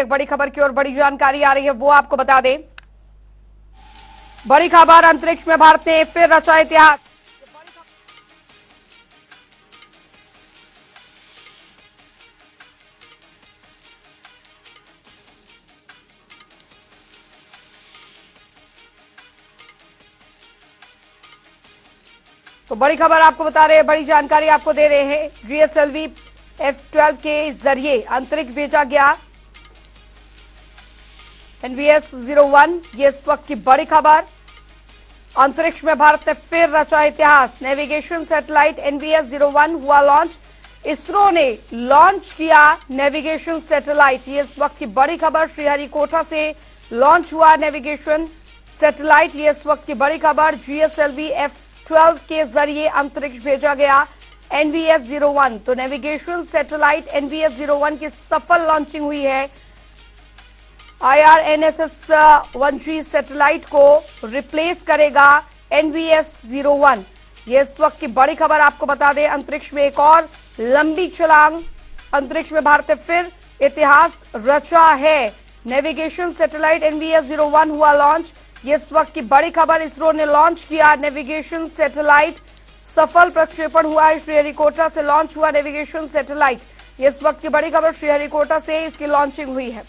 एक बड़ी खबर की ओर बड़ी जानकारी आ रही है, वो आपको बता दें। बड़ी खबर, अंतरिक्ष में भारत ने फिर रचा इतिहास। तो बड़ी खबर आपको बता रहे हैं, बड़ी जानकारी आपको दे रहे हैं। जीएसएलवी एफ़ ट्वेल्व के ज़रिए अंतरिक्ष भेजा गया। एनवीएस ज़ीरो वन, ये इस वक्त की बड़ी खबर। अंतरिक्ष में भारत ने फिर रचा इतिहास। Navigation satellite NVS zero one हुआ लॉन्च। इसरो ने लॉन्च किया नेविगेशन सैटेलाइट। ये इस वक्त की बड़ी खबर, श्रीहरिकोटा से लॉन्च हुआ नेविगेशन सैटेलाइट। ये इस वक्त की बड़ी खबर जीएसएलवी एफ़ ट्वेल्व के ज़रिए अंतरिक्ष भेजा गया एनवीएस ज़ीरो वन। तो navigation satellite NVS zero one की सफल लॉन्चिंग हुई है। आईआरएनएसएस वन जी सैटेलाइट को रिप्लेस करेगा एनवीएस ज़ीरो वन ये इस वक्त की बड़ी खबर आपको बता दें, अंतरिक्ष में एक और लंबी छलांग। अंतरिक्ष में भारत ने फिर इतिहास रचा है। Navigation satellite NVS zero one हुआ लॉन्च ये इस वक्त की बड़ी खबर, इसरो ने लॉन्च किया नेविगेशन सैटेलाइट सफल प्रक्षेपण हुआ है श्रीहरिकोटा से लॉन्च हुआ नेविगेशन सैटेलाइट ये इस वक्त की बड़ी खबर, श्रीहरिकोटा से इसकी लॉन्चिंग हुई है।